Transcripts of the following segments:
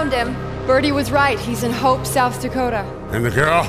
found him. Birdie was right. He's in Hope, South Dakota. And the girl?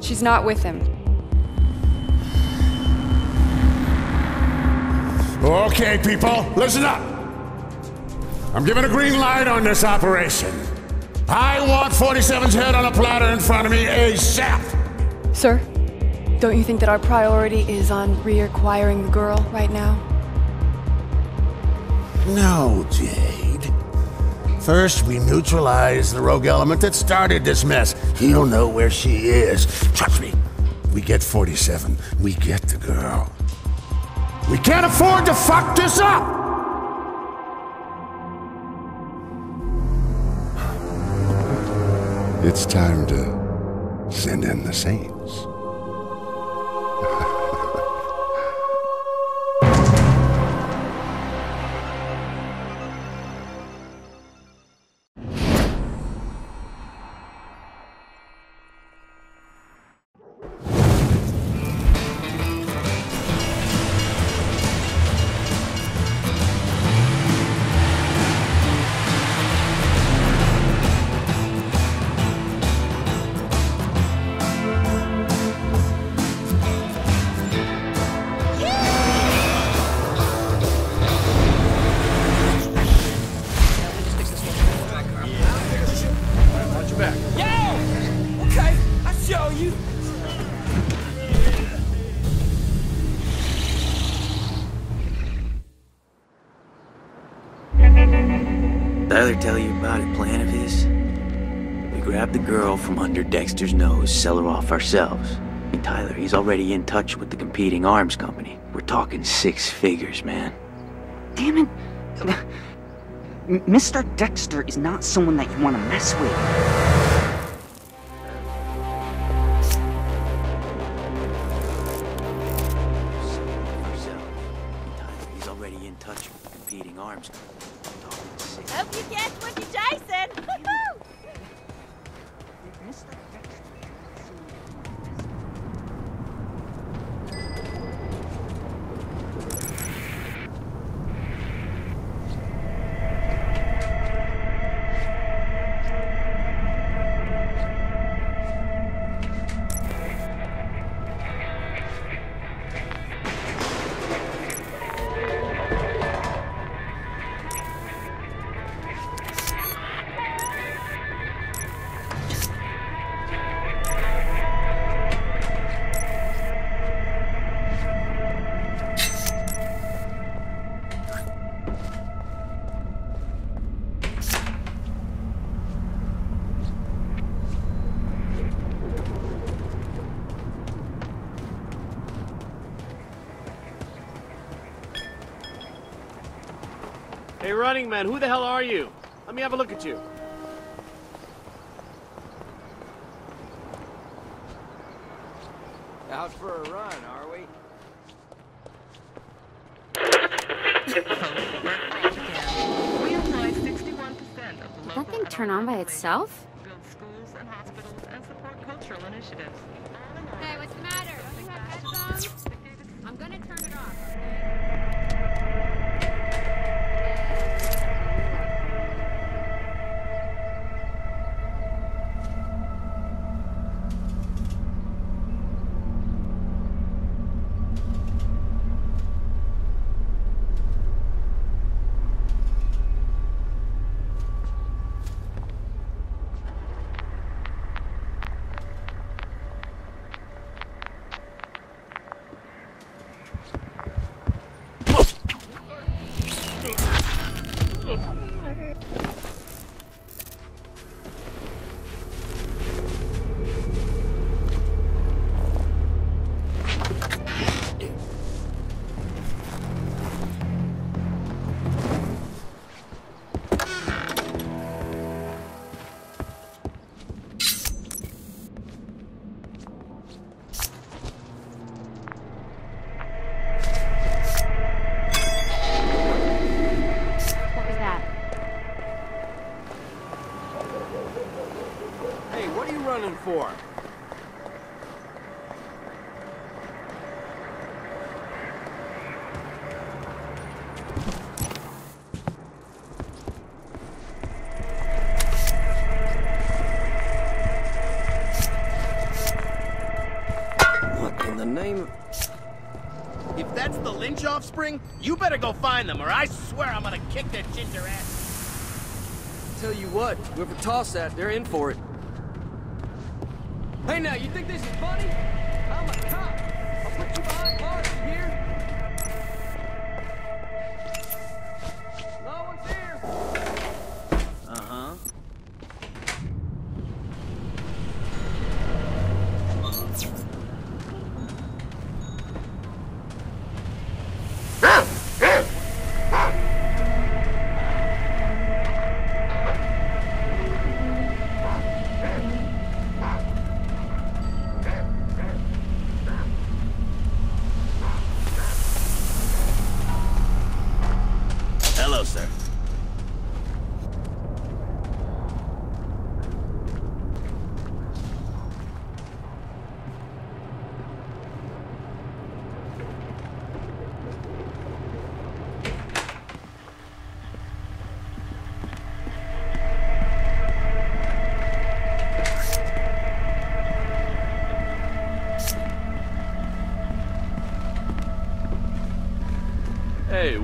She's not with him. Okay, people, listen up. I'm giving a green light on this operation. I want 47's head on a platter in front of me ASAP. Sir, don't you think that our priority is on reacquiring the girl right now? No, Jade. First, we neutralize the rogue element that started this mess. He'll know where she is. Trust me. We get 47. We get the girl. We can't afford to fuck this up! It's time to send in the saints. From under Dexter's nose, sell her off ourselves. And Tyler, he's already in touch with the competing arms company. We're talking six figures, man. Damn it. Mr. Dexter is not someone that you want to mess with. Hey, running man, who the hell are you? Let me have a look at you. Out for a run, are we? We employ 61% of the That thing turn on by itself? build schools and hospitals and support cultural initiatives. Hey, what's the matter? Don't you have headphones? I'm gonna turn it off. for. If that's the Lynch offspring, you better go find them, or I swear I'm gonna kick their ginger ass. Tell you what, whoever tossed that, they're in for it. Hey now, you think this is funny? I'm a cop. I'll put you behind bars here.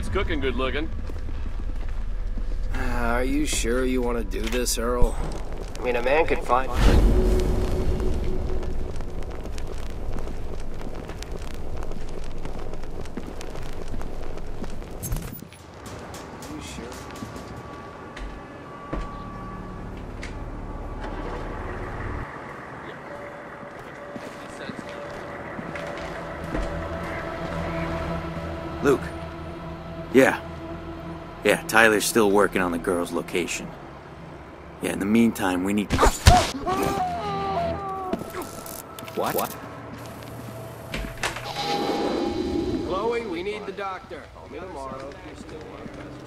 What's cooking good looking? Uh, are you sure you want to do this, Earl? I mean, a man could find. You sure? Luke. Yeah. Yeah, Tyler's still working on the girl's location. Yeah, in the meantime, we need to... What? What? Chloe, we need the doctor. Call me tomorrow. if you still want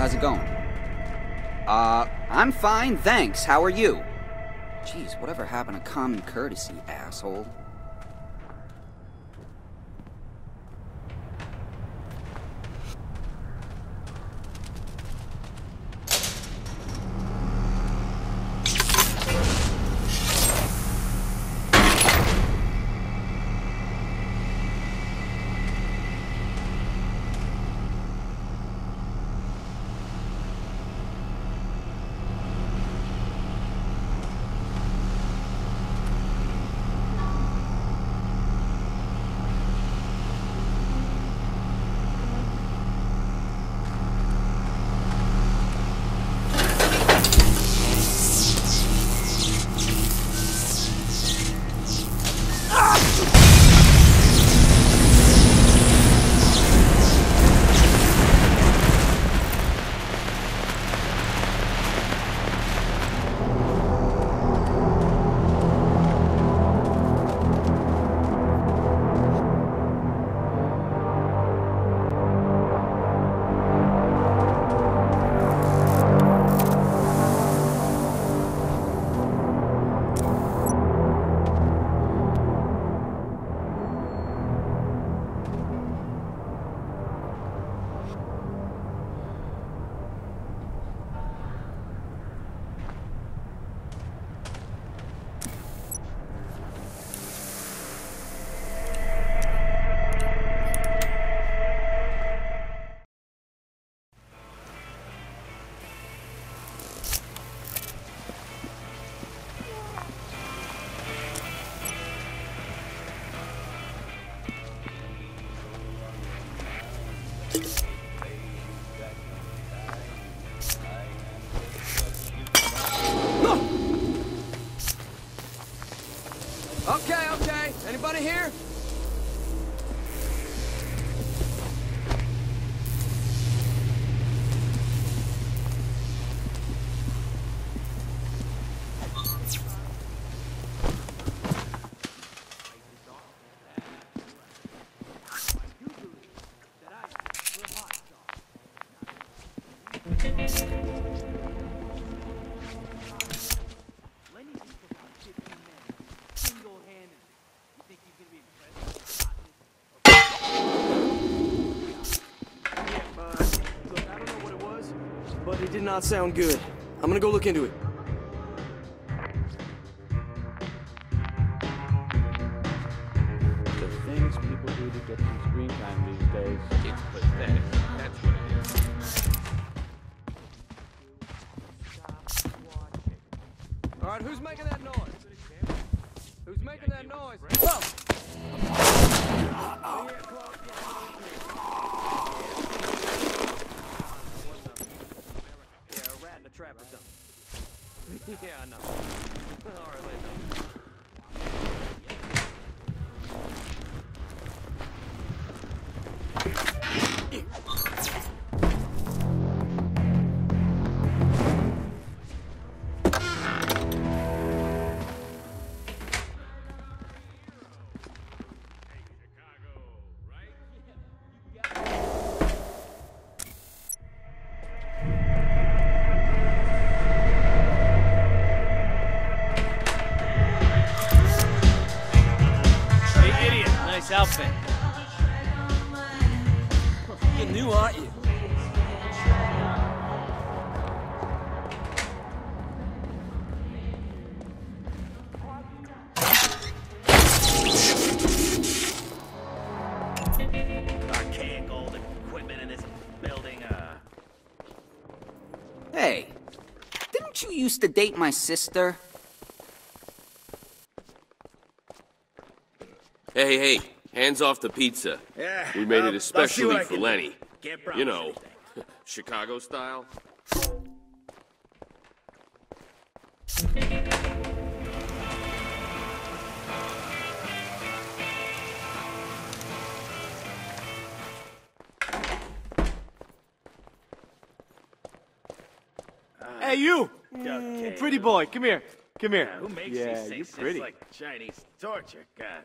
how's it going? Uh, I'm fine, thanks. How are you? Jeez, whatever happened to common courtesy, asshole? Not sound good. I'm gonna go look into it. The things people do to get some screen time these days. It's pathetic. That's what it is. All right, who's making that noise? Who's making that noise? Whoa! Yeah, a rat in a trap or something. Yeah, know. All right, later. Hey, You new, aren't you? Archaic old equipment in this building, uh... Hey, didn't you used to date my sister? Hey, hey, hands off the pizza. Yeah, We made I'll- it I'll see what especially for can. Lenny. You know. Chicago style. Hey, you! Mm, pretty boy, come here. Come here. who makes Yeah, these you're things? pretty. It's like Chinese torture. God.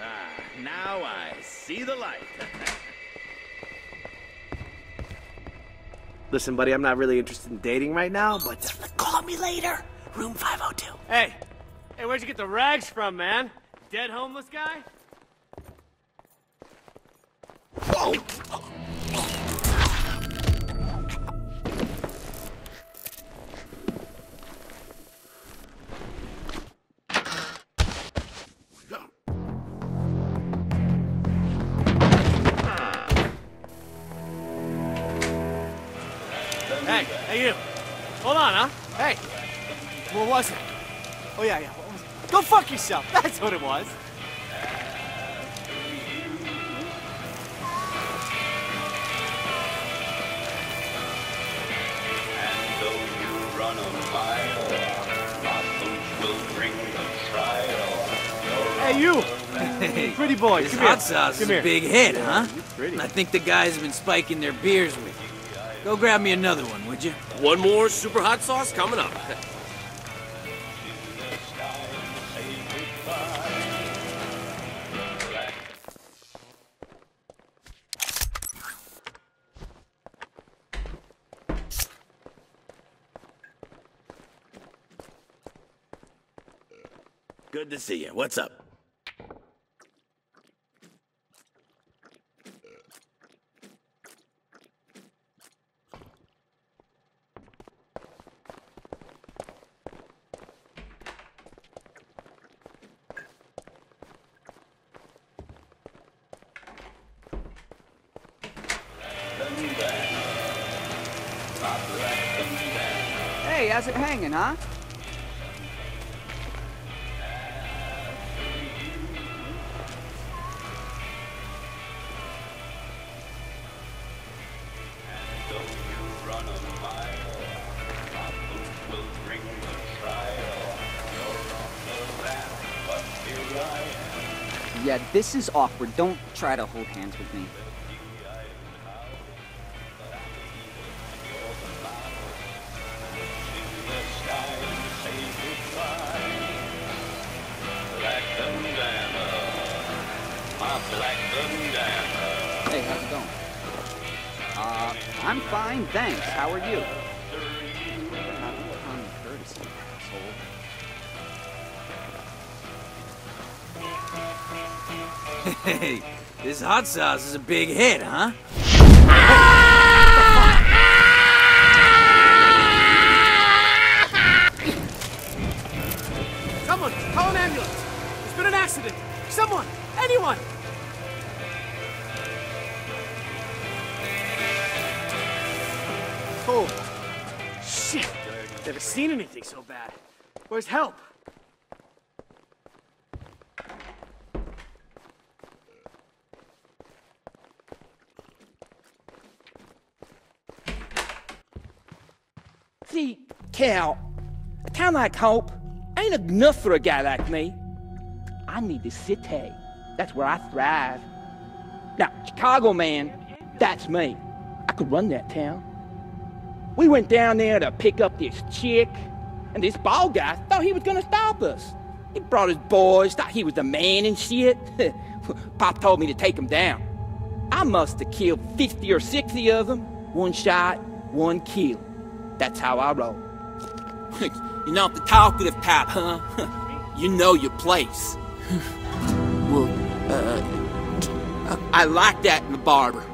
Ah, now I see the light. Listen, buddy, I'm not really interested in dating right now, but Call me later. Room 502. Hey, hey, where'd you get the rags from, man? Dead homeless guy? Oh yeah, yeah. What was it? Go fuck yourself. That's what it was. Hey, you. Hey, Pretty boy, This come here. hot sauce Come is here. a big hit, huh? pretty. I think the guys have been spiking their beers with you. Go grab me another one, would you? One more super hot sauce coming up. Good to see you. What's up? Hey, how's it hanging, huh? Yeah, this is awkward. Don't try to hold hands with me. Hey, how's it going? Uh, I'm fine, thanks. How are you? Hey, this hot sauce is a big hit, huh? Someone, call an ambulance. There's been an accident. Someone, anyone. Oh, shit. Never seen anything so bad. Where's help? See, Cal, a town like Hope ain't enough for a guy like me. I need the city. That's where I thrive. Now, Chicago, man, that's me. I could run that town. We went down there to pick up this chick, and this bald guy thought he was gonna stop us. He brought his boys, thought he was the man and shit. Pop told me to take him down. I must have killed 50 or 60 of them. One shot, one kill. That's how I roll. You're not the talkative type, huh? you know your place. well, uh, I like that in the barber.